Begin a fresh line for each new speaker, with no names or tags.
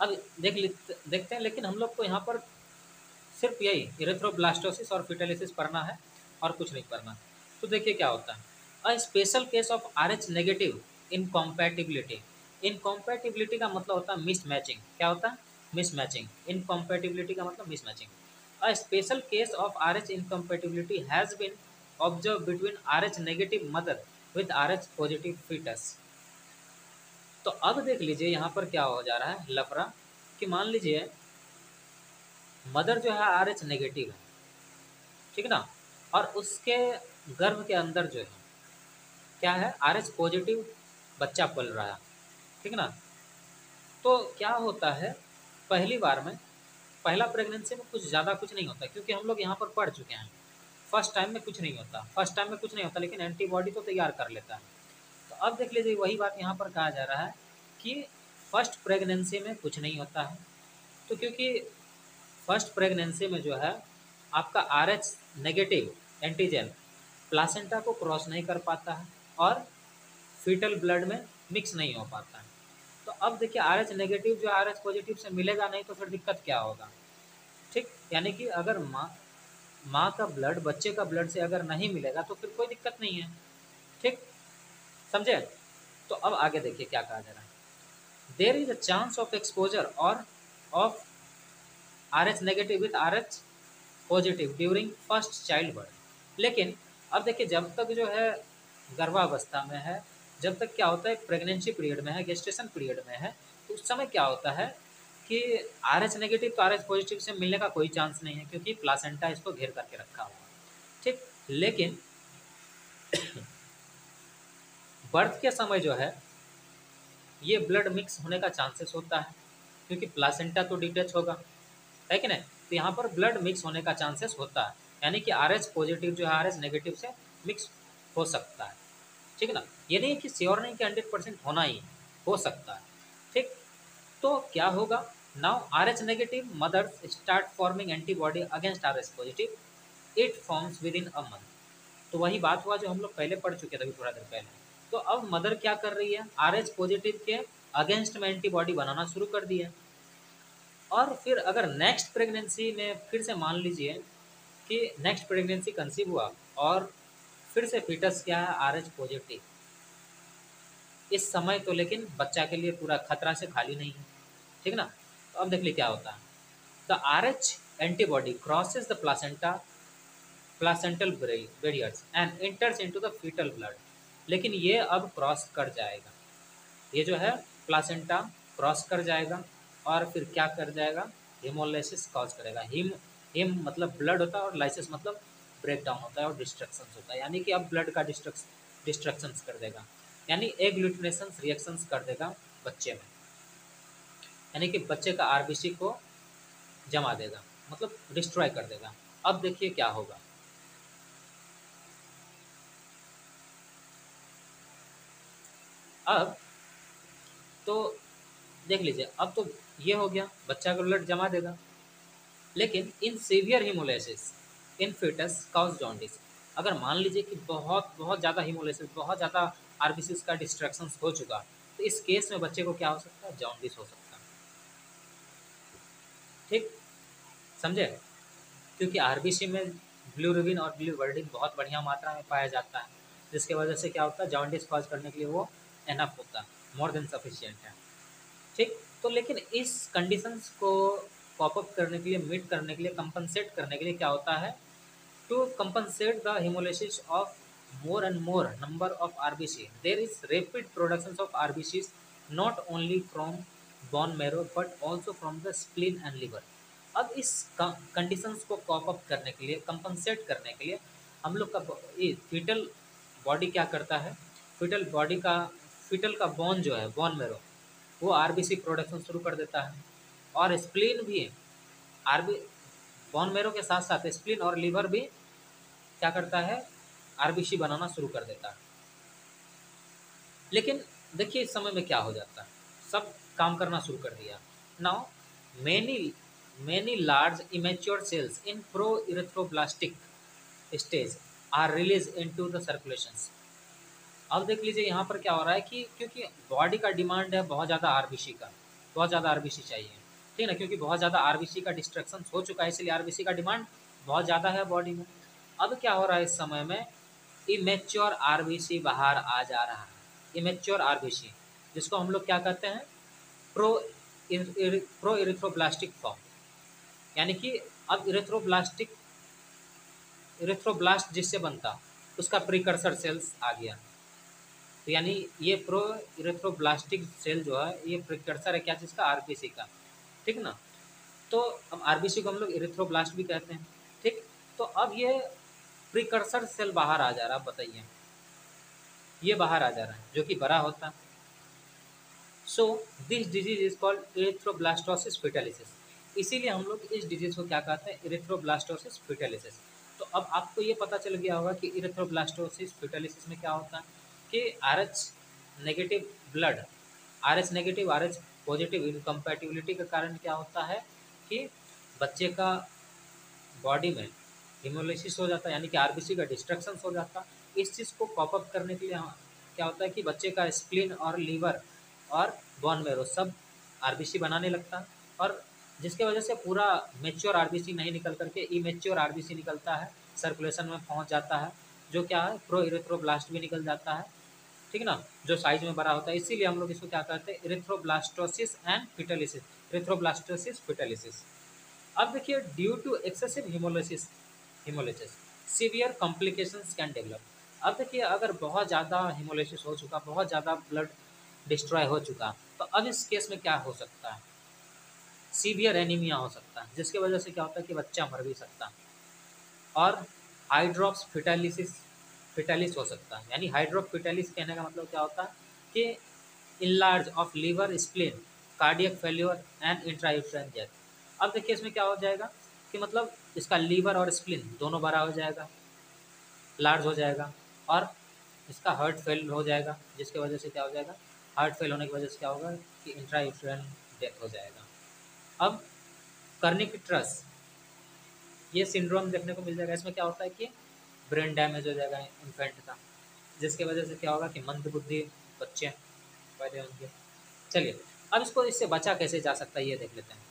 अब देख देखते हैं, लेकिन हम लोग को यहाँ पर सिर्फ़ यही इरेथ्रोब्लास्टोसिस और फिटलिसिस पढ़ना है और कुछ नहीं पढ़ना। तो देखिए क्या होता है। A special case of R H negative incompatibility incompatibility का मतलब होता है मिस मैचिंग क्या होता है? मिस मैचिंग इनकॉम्पैटिबिलिटी का मतलब mismatching a special case of R H incompatibility has been observed between R H negative mother with R H positive foetus तो अब देख लीजिए यहाँ पर क्या हो जा रहा है लफड़ा कि मान लीजिए मदर जो है आर एच नेगेटिव है, ठीक ना? और उसके गर्भ के अंदर जो है, क्या है? आर एच पॉजिटिव बच्चा पल रहा है, ठीक ना? तो क्या होता है, पहली बार में, पहला प्रेगनेंसी में कुछ ज़्यादा कुछ नहीं होता, क्योंकि हम लोग यहाँ पर पढ़ चुके हैं। फ़र्स्ट टाइम में कुछ नहीं होता फ़र्स्ट टाइम में कुछ नहीं होता, लेकिन एंटीबॉडी तो तैयार कर लेता है। तो अब देख लीजिए, वही बात यहाँ पर कहा जा रहा है कि फ़र्स्ट प्रेगनेंसी में कुछ नहीं होता है। तो क्योंकि फ़र्स्ट प्रेगनेंसी में जो है, आपका R H negative antigen placenta को क्रॉस नहीं कर पाता है और फीटल ब्लड में मिक्स नहीं हो पाता है। तो अब देखिए आर एच नेगेटिव जो आर एच पॉजिटिव से मिलेगा नहीं तो फिर दिक्कत क्या होगा? ठीक, यानी कि अगर माँ माँ का ब्लड बच्चे का ब्लड से अगर नहीं मिलेगा तो फिर कोई दिक्कत नहीं है। ठीक समझे? तो अब आगे देखिए क्या कहा जा रहा है। There is a chance of exposure और of R H negative with R H positive during first child birth लेकिन अब देखिए जब तक जो है गर्भावस्था में है, जब तक क्या होता है प्रेगनेंसी पीरियड में है गेस्टेशन पीरियड में है तो उस समय क्या होता है कि आर एच नेगेटिव तो आर एच पॉजिटिव से मिलने का कोई चांस नहीं है, क्योंकि प्लासेंटा इसको घेर करके रखा हुआ ठीक? लेकिन बर्थ के समय जो है, ये ब्लड मिक्स होने का चांसेस होता है, क्योंकि प्लासेंटा तो डिटेच होगा, है कि नहीं? तो यहाँ पर ब्लड मिक्स होने का चांसेस होता है, यानी कि आर पॉजिटिव जो है आर नेगेटिव से मिक्स हो सकता है, ठीक है ना? ये नहीं कि श्योर नहीं कि हंड्रेड परसेंट होना ही हो सकता है, ठीक? तो क्या होगा? Now R H negative mothers start forming antibody against R H positive it forms within a month तो वही बात हुआ जो हम लोग पहले पढ़ चुके थे अभी थोड़ा देर पहले। तो अब मदर क्या कर रही है? आर एच पॉजिटिव के अगेंस्ट में एंटीबॉडी बनाना शुरू कर दी है। और फिर अगर नेक्स्ट प्रेगनेंसी में फिर से मान लीजिए कि नेक्स्ट प्रेगनेंसी कंसीव हुआ और फिर से फीटस क्या है? आर एच पॉजिटिव इस समय तो लेकिन बच्चा के लिए पूरा खतरा से खाली नहीं है। ठीक ना? तो अब देख लीजिए क्या होता है। The R H antibody crosses the placenta placental barriers and enters into the foetal blood लेकिन ये अब क्रॉस कर जाएगा। ये जो है प्लासेंटा क्रॉस कर जाएगा और फिर क्या कर जाएगा? हिमोलाइसिस कॉज करेगा। हिम हिम मतलब ब्लड होता है और लाइसिस मतलब ब्रेक डाउन होता है और डिस्ट्रक्शन होता है। यानी कि अब ब्लड का डिस्ट्रक्स डिस्ट्रक्शंस कर देगा। यानी एग्लूटिनेशन रिएक्शंस कर देगा बच्चे में। यानी कि बच्चे का आरबीसी को जमा देगा मतलब डिस्ट्रॉय कर देगा। अब देखिए क्या होगा। अब तो देख लीजिए, अब तो ये हो गया, बच्चा का ब्लड जमा देगा। लेकिन in severe haemolysis in foetus causes jaundice अगर मान लीजिए कि बहुत बहुत ज़्यादा हिमोलाइसिस बहुत ज़्यादा आरबीसीस का डिस्ट्रक्शन हो चुका तो इस केस में बच्चे को क्या हो सकता है? जॉन्डिस हो सकता है। ठीक? समझे? क्योंकि आरबीसी में ब्लूरिन और ब्लूवर्डिन बहुत बढ़िया मात्रा में पाया जाता है, जिसके वजह से क्या होता है? जॉन्डिस कॉज करने के लिए वो एनफ होता मोर देन सफिशियंट है। ठीक? तो लेकिन इस कंडीशंस को पॉपअप करने के लिए मीट करने के लिए कंपनसेट करने के लिए क्या होता है? To compensate the haemolysis of more and more number of R B C there is rapid production of R B C not only from bone marrow but also from the spleen and liver अब इस conditions को cope up करने के लिए compensate करने के लिए, हम लोग का फीटल बॉडी क्या करता है? फीटल बॉडी का फीटल का बॉन जो है बॉन मेरो वो आरबीसी प्रोडक्शन शुरू कर देता है। और स्प्लीन भी आरबी बॉन मेरो के साथ साथ स्प्लीन और लीवर भी क्या करता है आरबीसी बनाना शुरू कर देता है। लेकिन देखिए इस समय में क्या हो जाता है। सब काम करना शुरू कर दिया। Now many many large immature cells in pro erythroblastic stage are release into the circulations अब देख लीजिए यहाँ पर क्या हो रहा है कि क्योंकि बॉडी का डिमांड है, बहुत ज़्यादा आरबीसी का, बहुत ज़्यादा आरबीसी चाहिए, ठीक ना? क्योंकि बहुत ज़्यादा आरबीसी का डिस्ट्रक्शन हो चुका है, इसलिए आरबीसी का डिमांड बहुत ज़्यादा है बॉडी में। अब क्या हो रहा है इस समय में? इमेच्योर आर बाहर आ जा रहा है। इमेच्योर आर जिसको हम लोग क्या कहते हैं? प्रो प्रो इरेथ्रोब्लास्टिक फॉर्म यानी कि अब इरेथ्रोब्लास्टिक इरेथ्रोब्लास्ट जिससे बनता, उसका प्रिकर्सर सेल्स आ गया। तो यानी ये प्रो इरेथ्रोब्लास्टिक सेल जो है, ये प्रिकर्सर है क्या चीज़ का? आर का। ठीक ना? तो अब आर को हम लोग इरेथ्रोब्लास्ट भी कहते हैं। ठीक? तो अब ये प्रिकर्सर सेल बाहर आ जा रहा है बताइए। ये बाहर आ जा रहा है, जो कि बड़ा होता। है so this disease is called erythroblastosis foetalis इसीलिए हम लोग इस डिज़ीज़ को क्या कहते हैं? इरेथ्रोब्लास्टोसिस फिटेलिसिस तो अब आपको ये पता चल गया होगा कि इरेथ्रोब्लास्टोसिस फिटेलिसिस में क्या होता है। कि R H negative blood R H negative R H positive incompatibility का कारण क्या होता है कि बच्चे का बॉडी में हिमोलिसिस हो जाता है, यानी कि आरबीसी का डिस्ट्रक्शन हो जाता है। इस चीज़ को पॉपअप करने के लिए क्या होता है कि बच्चे का स्प्लिन और लीवर और बॉन मेरो सब आरबीसी बनाने लगता है और जिसके वजह से पूरा मेच्योर आरबीसी नहीं निकल करके ई मेच्योर आरबीसी निकलता है सर्कुलेशन में पहुँच जाता है। जो क्या है प्रो इरेथ्रोब्लास्ट भी निकल जाता है, ठीक है ना? जो साइज़ में बड़ा होता है, इसीलिए हम लोग इसको क्या कहते हैं erythroblastosis and fetalis erythroblastosis foetalis अब देखिए due to excessive haemolysis haemolysis severe complications can develop अब देखिए, अगर बहुत ज़्यादा हिमोलिसिस हो चुका, बहुत ज़्यादा ब्लड डिस्ट्रॉय हो चुका तो अब इस केस में क्या हो सकता है? सीवियर एनीमिया हो सकता है, जिसकी वजह से क्या होता है कि बच्चा मर भी सकता है। और हाइड्रोप्स फिटालिसिस, फिटालिस हो सकता है। यानी हाइड्रोप फिटालिस कहने का मतलब क्या होता है कि enlarge of liver spleen cardiac failure and intrauterine death अब देखिए इसमें क्या हो जाएगा कि मतलब इसका लीवर और स्प्लिन दोनों बड़ा हो जाएगा लार्ज हो जाएगा और इसका हार्ट फेल हो जाएगा, जिसकी वजह से क्या हो जाएगा? हार्ट फेल होने की वजह से क्या होगा कि इंट्रायूट्राइन डेथ हो जाएगा। अब करने की ट्रस ये सिंड्रोम देखने को मिल जाएगा। इसमें क्या होता है कि ब्रेन डैमेज हो जाएगा इन्फेंट का। जिसकी वजह से क्या होगा कि मंद बुद्धि, बच्चे पैदे होंगे। चलिए, अब इसको इससे बचा कैसे जा सकता है, ये देख लेते हैं।